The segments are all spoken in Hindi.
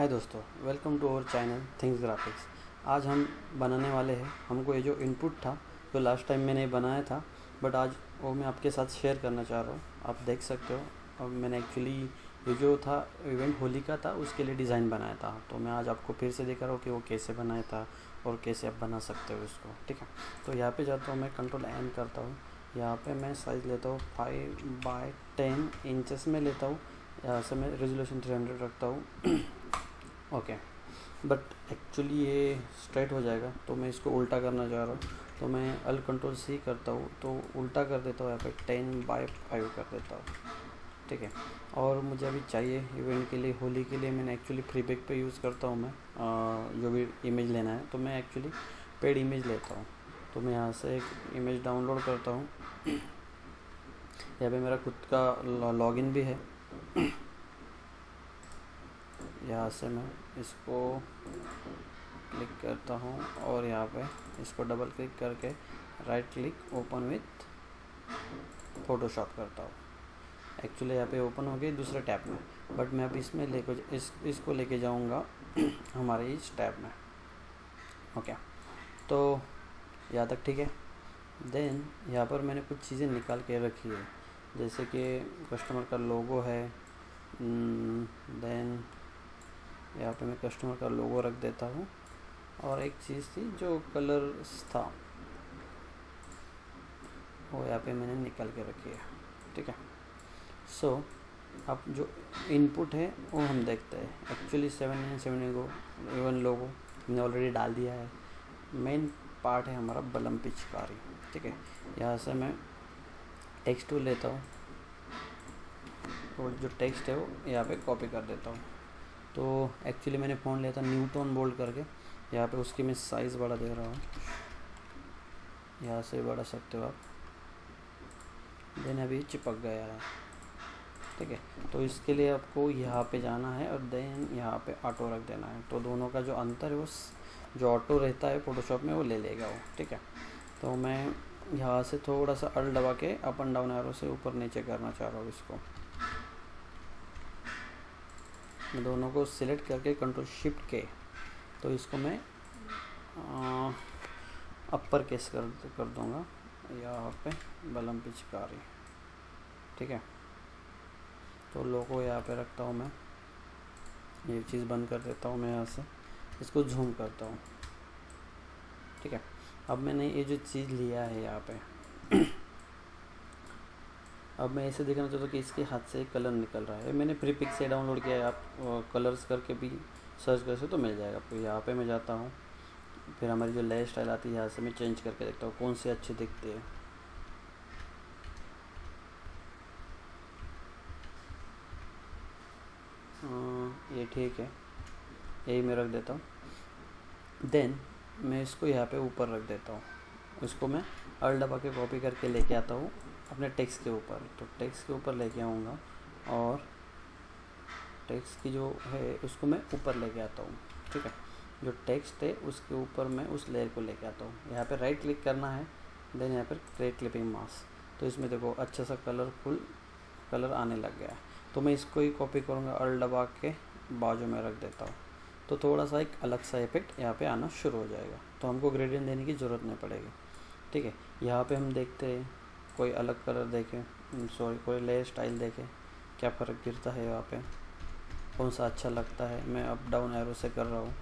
हाय दोस्तों welcome to our channel things graphics आज हम बनाने वाले हैं, हमको ये जो इनपुट था, जो लास्ट टाइम मैंने बनाया था बट आज वो मैं आपके साथ शेयर करना चाह रहा हूँ। आप देख सकते हो और मैंने एक्चुअली ये जो था इवेंट होली का था, उसके लिए डिज़ाइन बनाया था। तो मैं आज आपको फिर से दिखा रहा हूँ कि वो कैसे बनाया था और कैसे आप बना सकते हो इसको, ठीक है? तो यहाँ पर जाता हूँ, मैं कंट्रोल एन करता हूँ। यहाँ पर मैं साइज़ लेता हूँ फाइव बाय टेन इंचेस में लेता हूँ। यहाँ से मैं रेजोल्यूशन थ्री हंड्रेड रखता हूँ। ओके बट एक्चुअली ये स्ट्रेट हो जाएगा तो मैं इसको उल्टा करना चाह रहा हूँ। तो मैं अल कंट्रोल सी करता हूँ तो उल्टा कर देता हूँ यहाँ पे टेन बाय फाइव कर देता हूँ। ठीक है? और मुझे अभी चाहिए इवेंट के लिए होली के लिए मैंने एक्चुअली फ्री बैक पे यूज़ करता हूँ मैं। आ, जो भी इमेज लेना है तो मैं एक्चुअली पेड इमेज लेता हूँ। तो मैं यहाँ से एक इमेज डाउनलोड करता हूँ। यहाँ पे मेरा खुद का लॉगिन भी है। से मैं इसको क्लिक करता हूँ और यहाँ पे इसको डबल क्लिक करके right click open with Photoshop करता हूँ। एक्चुअली यहाँ पे ओपन हो गई दूसरे टैब में बट मैं अब इसमें लेको इस, इसको लेके जाऊँगा हमारे इस टैब में। Okay okay. तो यहाँ तक ठीक है? देन यहाँ पर मैंने कुछ चीज़ें निकाल के रखी है, जैसे कि कस्टमर का लोगो है देन hmm, यहाँ पे मैं कस्टमर का लोगो रख देता हूँ। और एक चीज़ थी जो कलर्स था वो यहाँ पे मैंने निकाल के रखी है ठीक है? सो so, अब जो इनपुट है वो हम देखते हैं। एक्चुअली सेवन नाइन सेवन को इवन लोगो हमने ऑलरेडी डाल दिया है। मेन पार्ट है हमारा बलम पिचकारी ठीक है? यहाँ से मैं टेक्स्ट लेता हूँ और जो टेक्स्ट है वो यहाँ पे कॉपी कर देता हूँ। तो एक्चुअली मैंने फ़ोन लिया था न्यूटन बोल्ड करके। यहाँ पे उसकी मैं साइज़ बड़ा दे रहा हूँ। यहाँ से बढ़ा सकते हो आप। देन अभी चिपक गया है। ठीक है? तो इसके लिए आपको यहाँ पे जाना है और देन यहाँ पे ऑटो रख देना है। तो दोनों का जो अंतर है वो जो ऑटो रहता है फ़ोटोशॉप में, वो ले लेगा वो। ठीक है? तो मैं यहाँ से थोड़ा सा अल दबा के अप एंड डाउन एरो से ऊपर नीचे करना चाह रहा हूँ इसको। मैं दोनों को सिलेक्ट करके कंट्रोल शिफ्ट के तो इसको मैं अपर केस कर कर दूँगा। यहाँ पे बलम पिचकारी, ठीक है? तो लोगो यहाँ पे रखता हूँ मैं। ये चीज़ बंद कर देता हूँ मैं यहाँ से। इसको झूम करता हूँ, ठीक है? अब मैंने ये जो चीज़ लिया है यहाँ पे अब मैं ऐसे देखना चाहता हूँ कि इसके हाथ से कलर निकल रहा है। मैंने प्री पिक से डाउनलोड किया है, आप कलर्स करके भी सर्च कर सकते तो मिल जाएगा। आपको यहाँ पे मैं जाता हूँ, फिर हमारी जो लेयर स्टाइल आती है, यहाँ से मैं चेंज करके देखता हूँ कौन से अच्छे दिखते हैं। ये ठीक है, यही मैं रख देता हूँ। देन मैं इसको यहाँ पे ऊपर रख देता हूँ। उसको मैं अल दबा के कॉपी करके लेके आता हूँ। अपने टेक्स्ट के ऊपर तो टेक्स्ट के ऊपर लेके आऊँगा और टेक्स्ट की जो है उसको मैं ऊपर लेके आता हूँ, ठीक है? जो टेक्स्ट है उसके ऊपर मैं उस लेयर को लेके आता हूँ। यहाँ पे राइट क्लिक करना है देन यहाँ पर क्रिएट क्लिपिंग मास्क तो इसमें देखो अच्छा सा कलरफुल कलर आने लग गया है। तो मैं इसको ही कॉपी करूँगा अल दबा के बाजू में रख देता हूँ। तो थोड़ा सा एक अलग सा इफ़ेक्ट यहाँ पे आना शुरू हो जाएगा। तो हमको ग्रेडियंट देने की ज़रूरत नहीं पड़ेगी, ठीक है? यहाँ पे हम देखते हैं। कोई अलग कलर देखें सॉरी कोई लेयर स्टाइल देखें, क्या फ़र्क गिरता है यहाँ पे? कौन सा अच्छा लगता है? मैं अप डाउन एरो से कर रहा हूँ।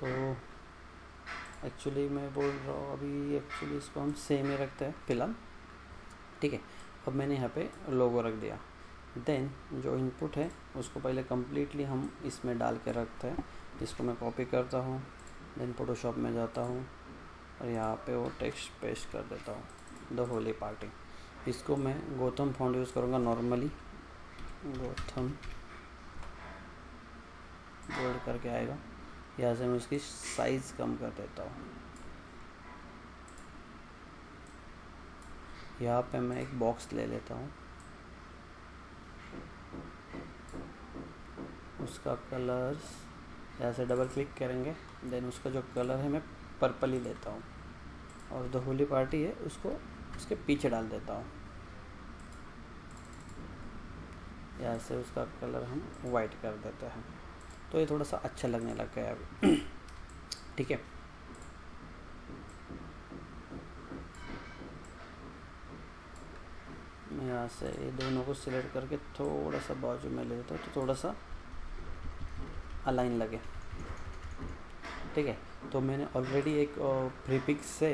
तो एक्चुअली मैं बोल रहा हूँ, अभी एक्चुअली इसको हम सेम ही रखते हैं, फ़िलहाल। ठीक है? अब मैंने यहाँ पे लोगो रख दिया। देन जो इनपुट है, उसको पहले कम्प्लीटली हम इसमें डाल के रखते हैं। इसको मैं कॉपी करता हूँ देन फोटोशॉप में जाता हूँ और यहाँ पे वो टेक्स्ट पेस्ट कर देता हूँ द होली पार्टी इसको मैं गौतम फॉन्ट यूज़ करूँगा नॉर्मली गौतम बोल्ड करके आएगा। यहाँ से मैं उसकी साइज़ कम कर देता हूँ। यहाँ पे मैं एक बॉक्स ले लेता हूँ। उसका कलर्स यहाँ से डबल क्लिक करेंगे देन उसका जो कलर है मैं पर्पल ही लेता हूँ। और जो होली पार्टी है, उसको उसके पीछे डाल देता हूँ। यहाँ से उसका कलर हम वाइट कर देते हैं। तो ये थोड़ा सा अच्छा लगने लग गया अभी ठीक है मैं यहाँ से ये दोनों को सिलेक्ट करके थोड़ा सा बाजू में ले लेता हूँ तो थोड़ा सा अलाइन लगे। ठीक है? तो मैंने ऑलरेडी एक प्रीपिक्स से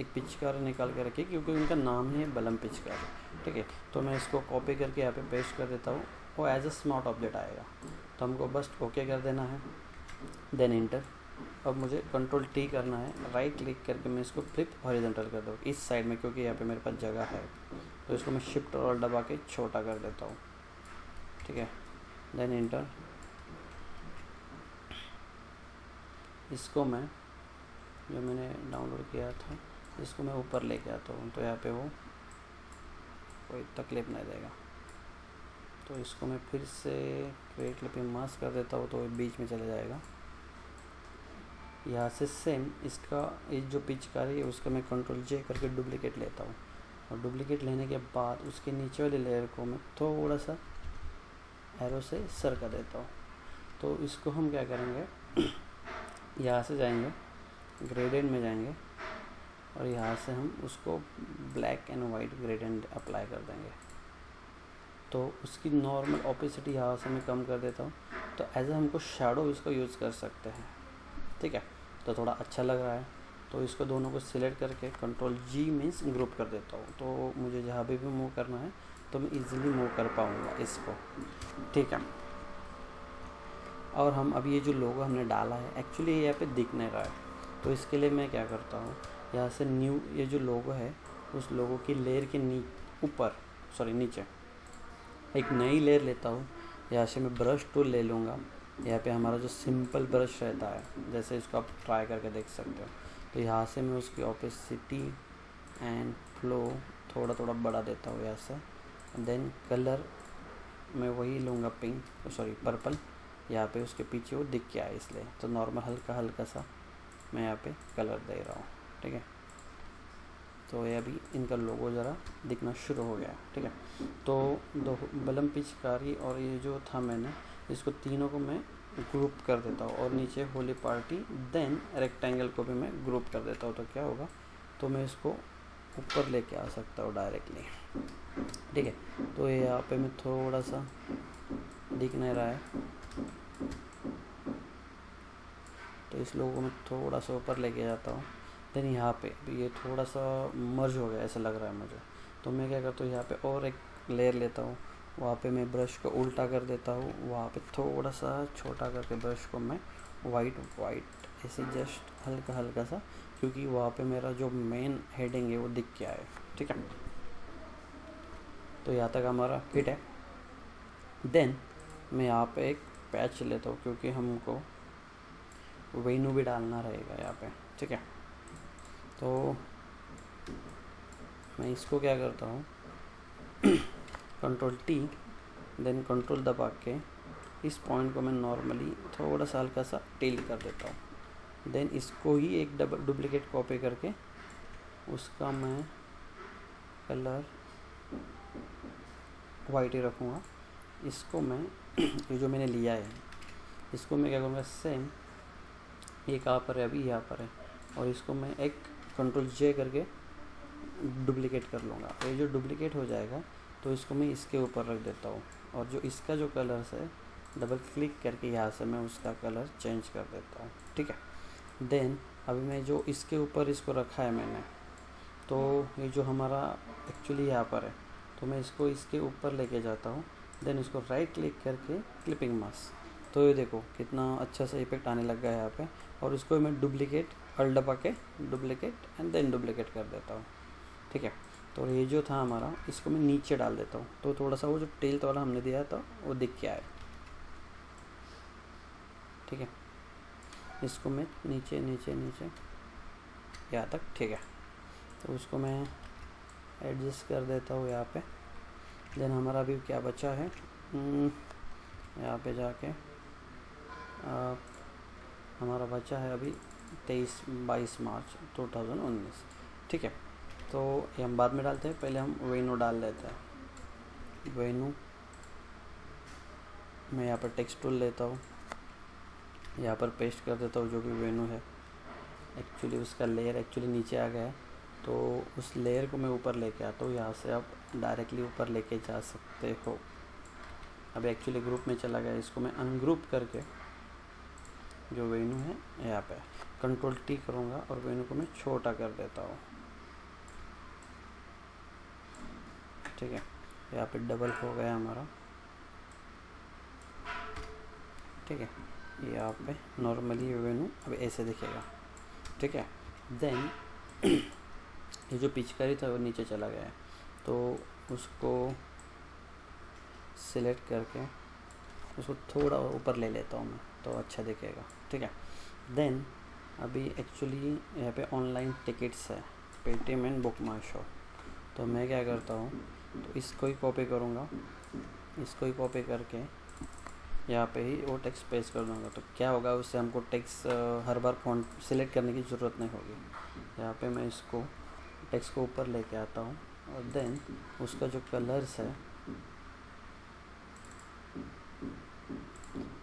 एक पिचकार निकाल के रखी, क्योंकि उनका नाम ही है बलम पिचकार। ठीक है? तो मैं इसको कॉपी करके यहाँ पे पेस्ट कर देता हूँ, वो एज अ स्मार्ट ऑब्जेक्ट आएगा। तो हमको बस ओके कर देना है। देन इंटर अब मुझे कंट्रोल टी करना है। राइट क्लिक करके मैं इसको फ्लिप हॉरिजेंटल कर दूँ, इस साइड में, क्योंकि यहाँ पे मेरे पास जगह है। तो इसको मैं शिफ्ट और दबा के छोटा कर देता हूँ। ठीक है? देन इंटर इसको मैं, जो मैंने डाउनलोड किया था, इसको मैं ऊपर लेके आता हूँ। तो यहाँ पे वो कोई तकलीफ़ नहीं देगा। तो इसको मैं फिर से क्रिएट क्लिपिंग मास्क कर देता हूँ तो बीच में चला जाएगा। यहाँ से सेम इसका इस जो पिचकारी है, उसका मैं कंट्रोल जे करके डुप्लीकेट लेता हूँ। और डुप्लीकेट लेने के बाद उसके नीचे वाले लेयर को मैं थोड़ा सा एरो से सर कर देता हूँ। तो इसको हम क्या करेंगे? यहाँ से जाएँगे ग्रेडेंट में जाएँगे और यहाँ से हम उसको black and white gradient apply कर देंगे। तो उसकी नॉर्मल ऑपोसिटी यहाँ से मैं कम कर देता हूँ। तो एज ए हमको शेडो इसको यूज़ कर सकते हैं। ठीक है? तो थोड़ा अच्छा लग रहा है। तो इसको दोनों को सिलेक्ट करके कंट्रोल जी मीन्स ग्रुप कर देता हूँ। तो मुझे जहाँ भी भी मूव करना है तो मैं इजीली मूव कर पाऊँगा इसको। ठीक है? और हम अभी ये जो लोगो हमने डाला है एक्चुअली ये यहाँ पे दिख नहीं रहा है। तो इसके लिए मैं क्या करता हूँ, यहाँ से न्यू ये जो लोगो है, उस लोगो की लेयर के नी, ऊपर सॉरी नीचे, एक नई लेयर लेता हूँ। यहाँ से मैं ब्रश टूल ले लूँगा। यहाँ पे हमारा जो सिंपल ब्रश रहता है, जैसे इसको आप ट्राई करके देख सकते हो। तो यहाँ से मैं उसकी ऑपेसिटी एंड फ्लो थोड़ा थोड़ा बढ़ा देता हूँ यहाँ से। देन कलर मैं वही लूँगा पिंक सॉरी पर्पल यहाँ पे उसके पीछे वो दिख आए इसलिए। तो नॉर्मल हल्का हल्का सा मैं यहाँ पे कलर दे रहा हूँ, ठीक है? तो ये अभी इनका लोगो ज़रा दिखना शुरू हो गया ठीक है? तो दो बलम पिचकारी और ये जो था मैंने, इसको तीनों को मैं ग्रुप कर देता हूँ और नीचे होली पार्टी देन रेक्टेंगल को भी मैं ग्रुप कर देता हूँ तो क्या होगा? तो मैं इसको ऊपर लेके आ सकता हूँ डायरेक्टली ठीक है? तो ये यहाँ पे मैं थोड़ा सा दिख नहीं रहा है। तो इस लोगों को मैं थोड़ा सा ऊपर लेके जाता हूँ। देन यहाँ पे ये थोड़ा सा मर्ज हो गया, ऐसा लग रहा है मुझे। तो मैं क्या करता हूँ, यहाँ पे और एक लेयर लेता हूँ। वहाँ पे मैं ब्रश को उल्टा कर देता हूँ। वहाँ पे थोड़ा सा छोटा करके ब्रश को मैं वाइट वाइट ऐसे जस्ट हल्का हल्का सा, क्योंकि वहाँ पे मेरा जो मेन हेडिंग है वो दिख के आए ठीक है? तो यहाँ तक हमारा फिट है। देन मैं यहाँ पे एक पैच लेता हूँ, क्योंकि हमको वेनू भी डालना रहेगा यहाँ पे। ठीक है? तो मैं इसको क्या करता हूँ? कंट्रोल टी देन कंट्रोल दबा के इस पॉइंट को मैं नॉर्मली थोड़ा सा हल्का सा टेल कर देता हूँ। देन इसको ही एक डबल डुप्लीकेट कॉपी करके उसका मैं कलर वाइट ही रखूँगा। इसको मैं, ये जो मैंने लिया है, इसको मैं क्या करूँगा सेम ये कहाँ पर है, अभी यहाँ पर है। और इसको मैं एक कंट्रोल जे करके डुप्लीकेट कर लूँगा। ये जो डुप्लीकेट हो जाएगा तो इसको मैं इसके ऊपर रख देता हूँ। और जो इसका जो कलर है डबल क्लिक करके यहाँ से मैं उसका कलर चेंज कर देता हूँ। ठीक है? देन अभी मैं जो इसके ऊपर इसको रखा है मैंने तो ये जो हमारा एक्चुअली यहाँ पर है तो मैं इसको इसके ऊपर लेके जाता हूँ। देन इसको राइट क्लिक करके क्लिपिंग मास तो ये देखो, कितना अच्छा सा इफ़ेक्ट आने लग गया है यहाँ पे। और इसको मैं डुप्लीकेट अल दबा के डुप्लीकेट एंड देन डुप्लीकेट कर देता हूँ। ठीक है? तो ये जो था हमारा इसको मैं नीचे डाल देता हूँ। तो थोड़ा सा वो जो टेल्थ वाला हमने दिया था वो दिख के आए ठीक है? इसको मैं नीचे नीचे नीचे यहाँ तक ठीक है। तो उसको मैं एडजस्ट कर देता हूँ यहाँ पे। देन हमारा अभी क्या बचा है? हम्म, यहाँ पे जाके हमारा बचा है अभी तेईस बाईस मार्च 2019 ठीक है? तो ये हम बाद में डालते हैं। पहले हम वेनू डाल लेते हैं। वेनू, मैं यहाँ पर टेक्स्ट टूल लेता हूँ। यहाँ पर पेस्ट कर देता हूँ जो कि वेनू है। एक्चुअली उसका लेयर एक्चुअली नीचे आ गया है। तो उस लेयर को मैं ऊपर लेके आता हूँ। यहाँ से आप डायरेक्टली ऊपर लेके जा सकते हो। अब एक्चुअली ग्रुप में चला गया इसको मैं अनग्रुप करके जो वेन्यू है, यहाँ पे कंट्रोल टी करूँगा और वेन्यू को मैं छोटा कर देता हूँ। ठीक है। यहाँ पे डबल हो गया हमारा। ठीक है ये यहाँ पे नॉर्मली वेन्यू अब ऐसे दिखेगा। ठीक है देन ये जो पिचकारी था वो नीचे चला गया है। तो उसको सिलेक्ट करके उसको थोड़ा ऊपर ले लेता हूँ मैं तो अच्छा दिखेगा। ठीक है देन अभी एक्चुअली यहाँ पे ऑनलाइन टिकट्स है। Paytm and Book My Show तो मैं क्या करता हूँ तो इसको ही कॉपी करूँगा। इसको ही कॉपी करके यहाँ पे ही वो टेक्स्ट पेस्ट कर दूँगा। तो क्या होगा, उससे हमको टेक्स्ट हर बार फ़ोन सिलेक्ट करने की ज़रूरत नहीं होगी। यहाँ पे मैं इसको टेक्स्ट को ऊपर लेके आता हूँ और देन उसका जो कलर्स है,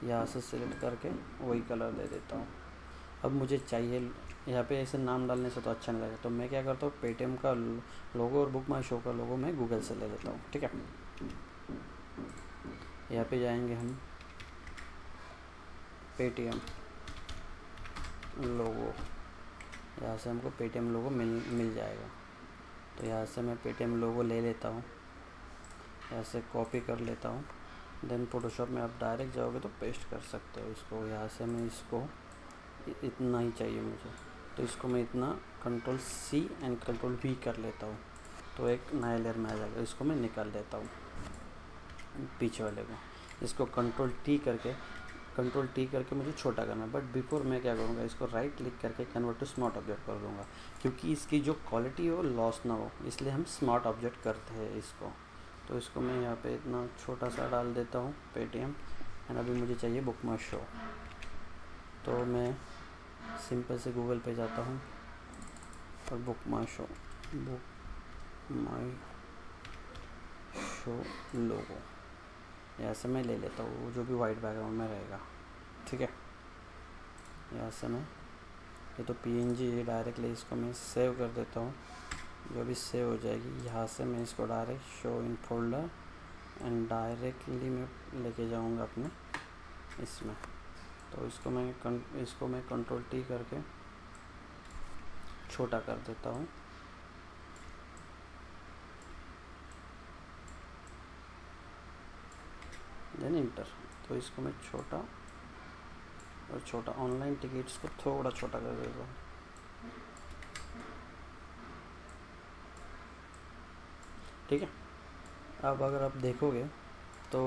यहाँ से सिलेक्ट करके वही कलर दे देता हूँ। अब मुझे चाहिए यहाँ पे ऐसे नाम डालने से तो अच्छा नहीं लगेगा। तो मैं क्या करता हूँ पेटीएम का लोगो और बुक माई शो का लोगो मैं गूगल से ले लेता हूँ, ठीक है? यहाँ पे जाएँगे हम। पेटीएम लोगो यहाँ से हमको पेटीएम लोगो मिल मिल जाएगा। तो यहाँ से मैं पेटीएम लोगो ले लेता हूँ। यहाँ से कॉपी कर लेता हूँ। देन फोटोशॉप में आप डायरेक्ट जाओगे तो पेस्ट कर सकते हो इसको। यहाँ से मैं इसको इतना ही चाहिए मुझे। तो इसको मैं इतना control C and control V कर लेता हूँ। तो एक नया लेयर में आ जाएगा, इसको मैं निकाल देता हूँ पीछे वाले को। इसको कंट्रोल टी करके कंट्रोल टी करके मुझे छोटा करना है। बट बिफोर मैं क्या करूँगा, इसको राइट क्लिक करके कन्वर्ट टू स्मार्ट ऑब्जेक्ट कर दूँगा। क्योंकि इसकी जो क्वालिटी हो लॉस ना हो, इसलिए हम स्मार्ट ऑब्जेक्ट करते हैं इसको। तो इसको मैं यहाँ पे इतना छोटा सा डाल देता हूँ पेटीएम एंड अभी मुझे चाहिए बुक माई शो तो मैं सिंपल से गूगल पे जाता हूँ और Book My Show, Book My Show logo. यहाँ से मैं ले लेता हूँ जो भी वाइट बैकग्राउंड में रहेगा, ठीक है? यहाँ से मैं, ये तो पी एन जी डायरेक्टली इसको मैं सेव कर देता हूँ। जो भी सेव हो जाएगी, यहाँ से मैं इसको direct show in folder and directly मैं लेके जाऊँगा अपने, इसमें। तो इसको मैं इसको मैं कंट्रोल टी करके छोटा कर देता हूँ। देन इंटर तो इसको मैं छोटा और छोटा ऑनलाइन टिकट्स को थोड़ा छोटा कर देता हूँ। ठीक है? अब अगर आप देखोगे तो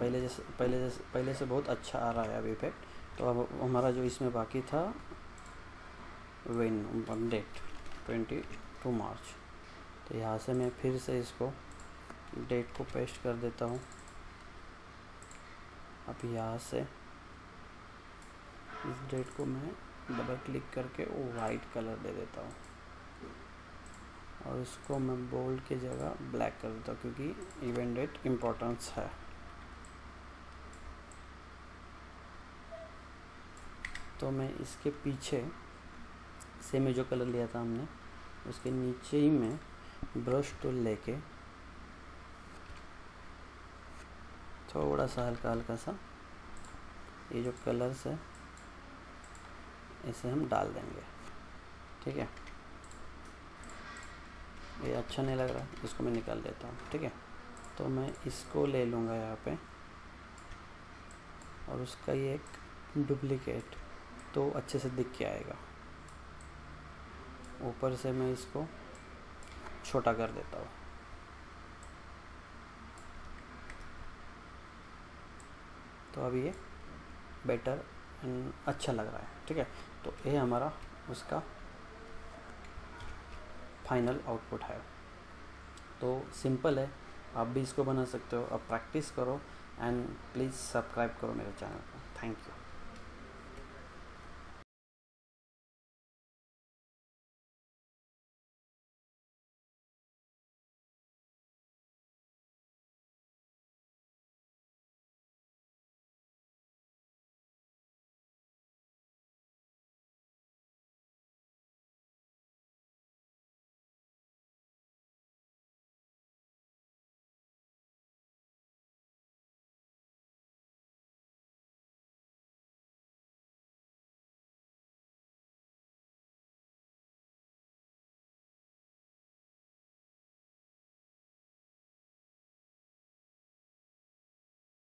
पहले जैसे पहले जैसे, पहले से बहुत अच्छा आ रहा है अभी इफ़ेक्ट तो अब हमारा जो इसमें बाकी था win date twenty two March तो यहाँ से मैं फिर से इसको डेट को पेस्ट कर देता हूँ। अब यहाँ से इस डेट को मैं डबल क्लिक करके वो वाइट कलर दे देता हूँ। और इसको मैं बोल्ड की जगह ब्लैक कर देता हूँ, क्योंकि इवेंट डेट इम्पोर्टेंस है। तो मैं इसके पीछे से जो कलर लिया था हमने, उसके नीचे ही मैं ब्रश टूल लेके थोड़ा सा हल्का हल्का सा ये जो कलर्स है, इसे हम डाल देंगे। ठीक है? ये अच्छा नहीं लग रहा, इसको मैं निकाल देता हूँ। ठीक है? तो मैं इसको ले लूँगा यहाँ पे और उसका ये एक डुप्लीकेट तो अच्छे से दिख के आएगा। ऊपर से मैं इसको छोटा कर देता हूँ। तो अब ये बेटर अच्छा लग रहा है, ठीक है? तो ये हमारा उसका फाइनल आउटपुट है। तो सिंपल है, आप भी इसको बना सकते हो अब प्रैक्टिस करो एंड प्लीज़ सब्सक्राइब करो मेरे चैनल को थैंक यू